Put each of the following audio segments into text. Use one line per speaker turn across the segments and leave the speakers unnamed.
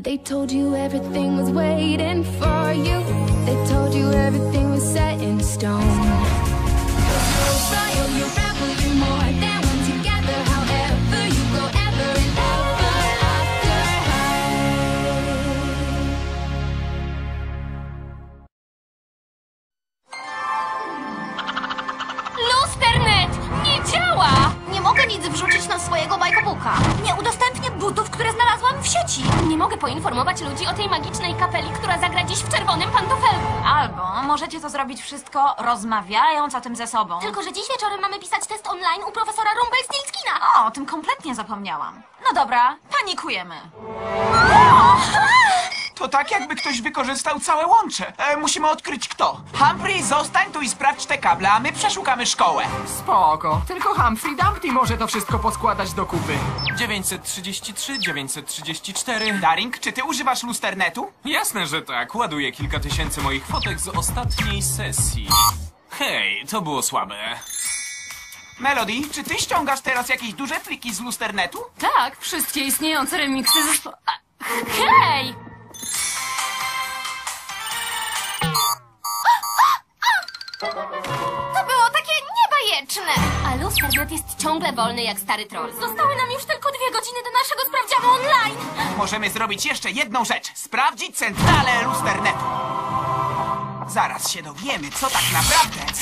They told you everything was waiting for you. They told you everything was set in stone.
Lusternet! Nie działa!
Nie mogę nic wrzucić na swojego bajkobooka. Nie udostępnię butów, które w sieci.
Nie mogę poinformować ludzi o tej magicznej kapeli, która zagra dziś w czerwonym pantofelku.
Albo możecie to zrobić wszystko rozmawiając o tym ze sobą.
Tylko, że dziś wieczorem mamy pisać test online u profesora Rumpelstiltskina.
O, o tym kompletnie zapomniałam. No dobra, panikujemy.
To tak, jakby ktoś wykorzystał całe łącze. E, musimy odkryć kto. Humphrey, zostań tu i sprawdź te kable, a my przeszukamy szkołę.
Spoko. Tylko Humphrey Dumpty może to wszystko poskładać do kupy.
933, 934.
Daring, czy ty używasz lusternetu?
Jasne, że tak. Ładuję kilka tysięcy moich fotek z ostatniej sesji. Hej, to było słabe.
Melody, czy ty ściągasz teraz jakieś duże pliki z lusternetu?
Tak, wszystkie istniejące remiksy ze... spo- A, Hej! Jest ciągle wolny jak stary troll. Zostały nam już tylko dwie godziny do naszego sprawdzianu online.
Możemy zrobić jeszcze jedną rzecz. Sprawdzić centralę lusternetu. Zaraz się dowiemy, co tak naprawdę.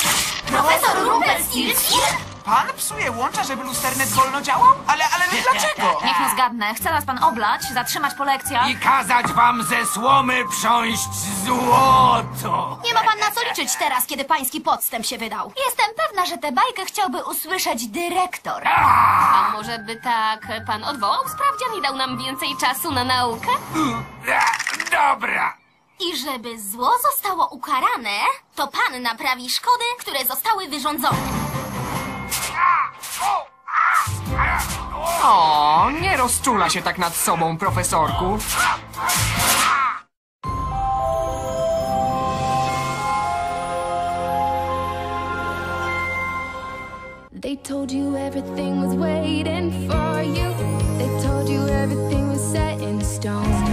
Profesor Rumpelstiltskin?
Pan psuje łącza, żeby lusternet wolno działał? Ale, ale dlaczego?
Niech no zgadnę. Chce nas pan oblać, zatrzymać po lekcjach?
I kazać wam ze słomy prząść złoto!
Nie ma pan na co liczyć teraz, kiedy pański podstęp się wydał. Jestem pewna, że tę bajkę chciałby usłyszeć dyrektor.
A może by tak pan odwołał sprawdzian i dał nam więcej czasu na naukę?
Dobra!
I żeby zło zostało ukarane, to pan naprawi szkody, które zostały wyrządzone.
O, nie rozczula się tak nad sobą, profesorku.
They told you everything was waiting for you. They told you everything was set in stone.